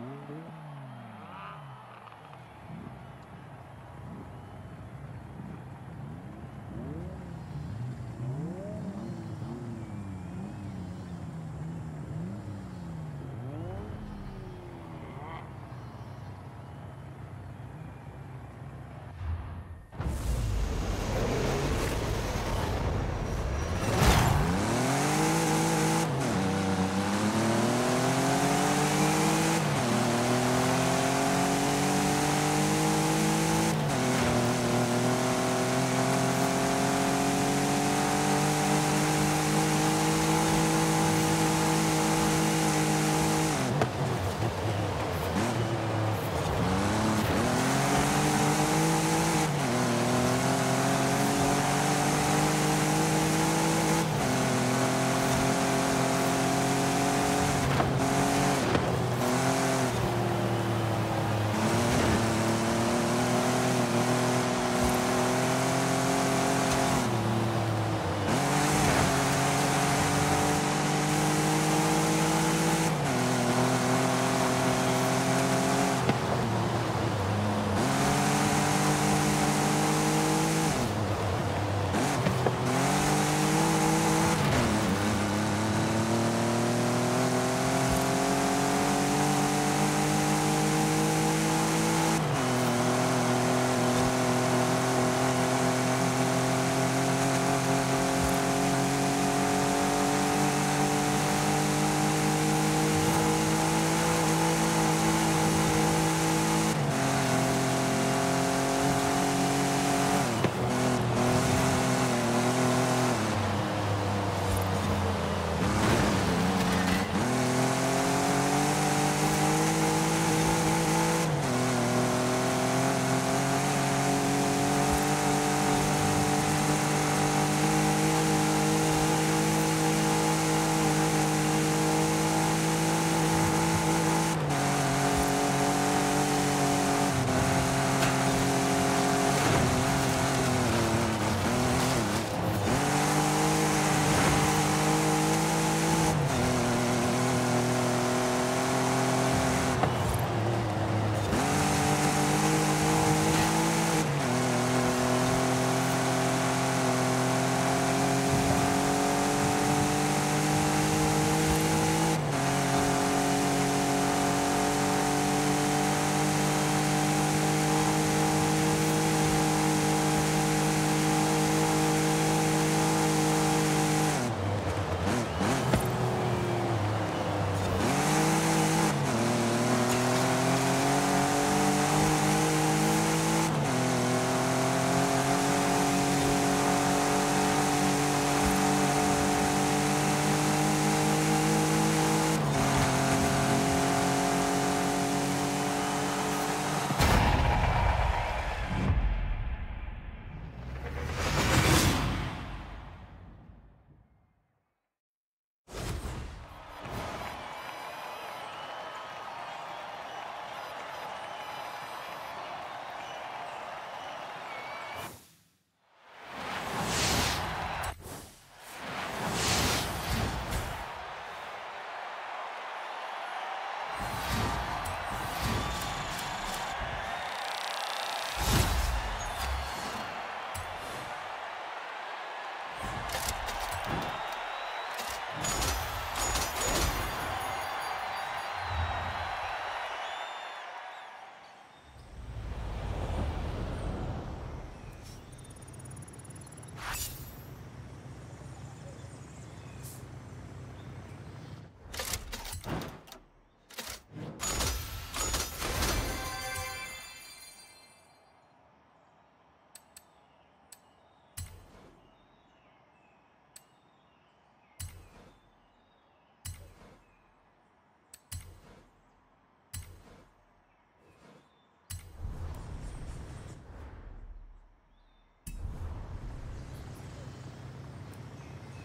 Mm-hmm.